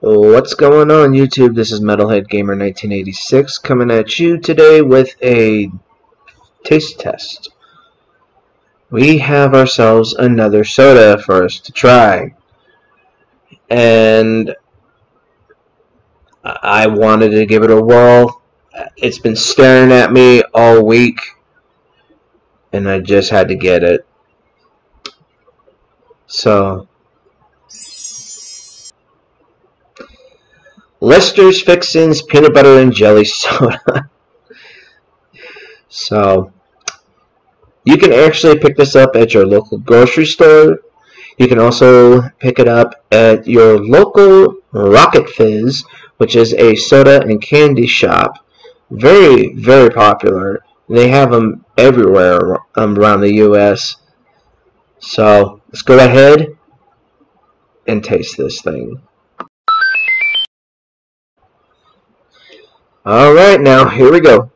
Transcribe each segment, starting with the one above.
What's going on YouTube? This is Metalhead Gamer 1986 coming at you today with a taste test. We have ourselves another soda for us to try. And I wanted to give it a whirl. It's been staring at me all week and I just had to get it. So Lester's Fixins Peanut Butter and Jelly Soda. so, you can actually pick this up at your local grocery store. You can also pick it up at your local Rocket Fizz, which is a soda and candy shop. Very, very popular. They have them everywhere um, around the U.S. So, let's go ahead and taste this thing. Alright, now, here we go.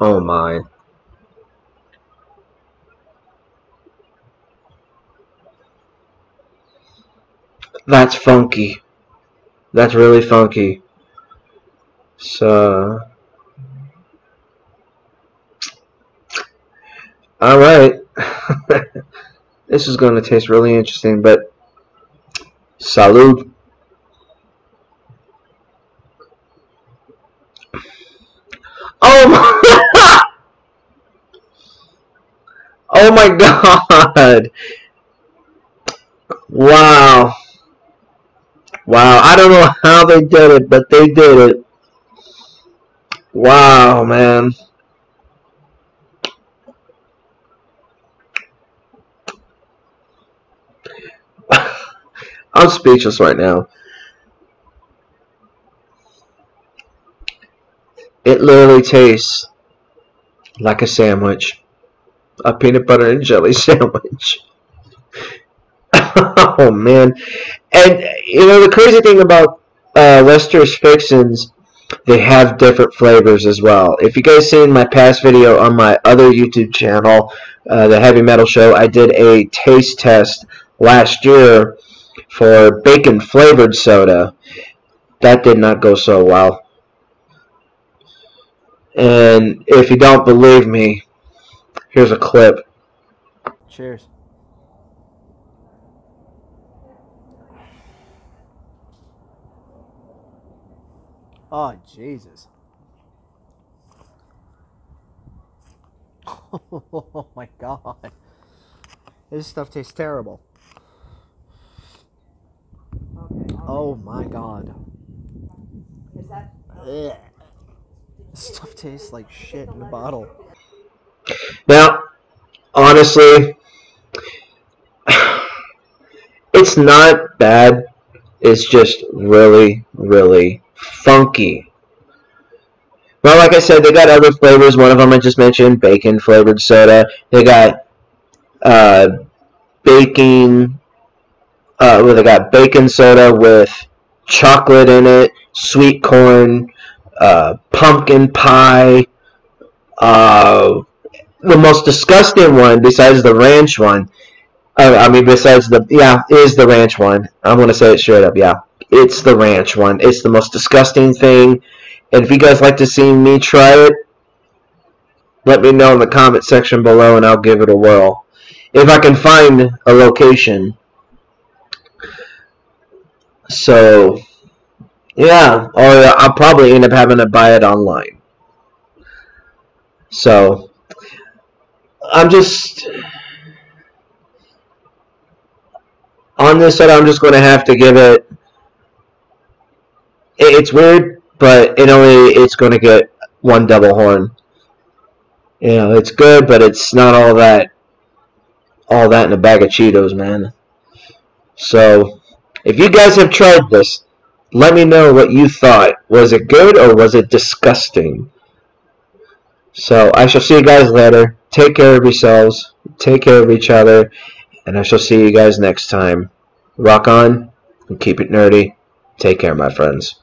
Oh my. That's funky. That's really funky. So... Alright. this is going to taste really interesting, but... Salud. Oh my Oh my god. Wow. Wow, I don't know how they did it, but they did it. Wow, man. I'm speechless right now. It literally tastes like a sandwich. A peanut butter and jelly sandwich. oh man. And you know the crazy thing about uh, Lester's Fixins, they have different flavors as well. If you guys seen my past video on my other YouTube channel, uh, the Heavy Metal Show, I did a taste test last year for bacon flavored soda. That did not go so well. And if you don't believe me, here's a clip. Cheers. Oh, Jesus. Oh my god. This stuff tastes terrible. Okay, oh my god. Is that... Ugh. Stuff tastes like shit in a bottle. Now, honestly, it's not bad. It's just really, really funky. Well, like I said, they got other flavors. One of them I just mentioned, bacon flavored soda. They got uh, baking. Uh, well, they got bacon soda with chocolate in it, sweet corn, uh, pumpkin pie. Uh, the most disgusting one, besides the ranch one, uh, I mean, besides the yeah, is the ranch one. I'm gonna say it straight up. Yeah, it's the ranch one. It's the most disgusting thing. And if you guys like to see me try it, let me know in the comment section below, and I'll give it a whirl. If I can find a location. So yeah, or I'll probably end up having to buy it online. So, I'm just on this side. I'm just going to have to give it. It's weird, but it only it's going to get one devil horn. You know, it's good, but it's not all that all that in a bag of Cheetos, man. So, if you guys have tried this, let me know what you thought. Was it good or was it disgusting? So I shall see you guys later. Take care of yourselves. Take care of each other. And I shall see you guys next time. Rock on and keep it nerdy. Take care, my friends.